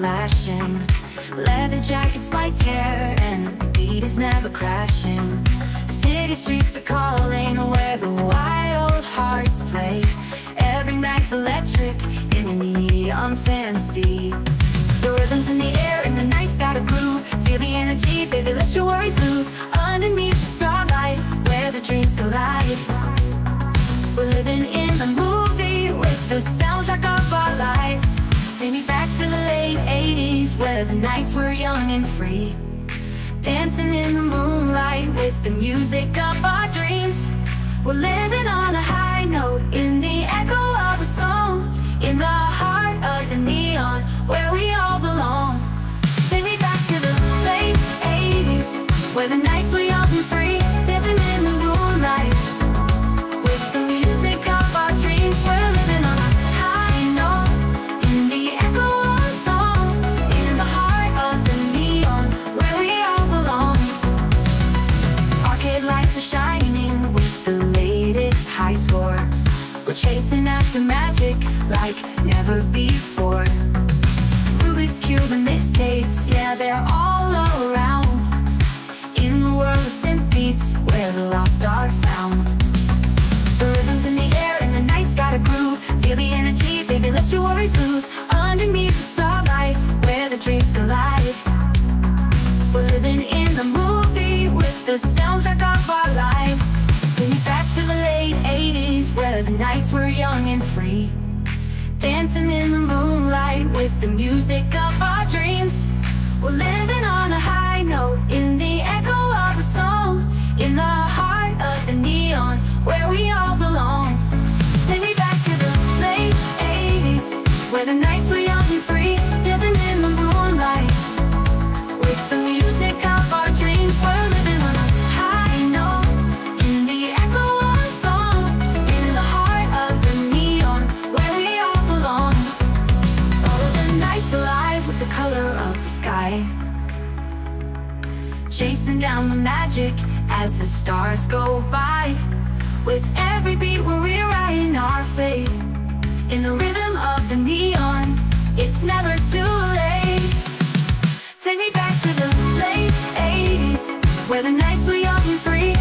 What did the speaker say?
flashing. Leather jackets, white hair And the beat is never crashing. City streets are calling Where the wild hearts play. Every night's electric In a neon fantasy. The rhythm's in the air And the night's got a groove. Feel the energy, baby, let your worries loose Where the nights were young and free. Dancing in the moonlight With the music of our dreams. We're living on a high note In the echo of a song. In the heart of the neon Where we all belong. Take me back to the late 80s Where the nights were young chasing after magic Like never before. Rubik's Cube and mixtapes Yeah, they're all around. In the world of synth beats Where the lost are found. The rhythm's in the air and the night's got a groove. Feel the energy, baby, let your worries loose. Underneath the starlight the nights were young and free Dancing in the moonlight with the music of our dreams. We're living on a high color of the sky. Chasing down the magic as the stars go by. With every beat, we're rewriting our fate. In the rhythm of the neon, it's never too late. Take me back to the late 80s, where the nights were young and free.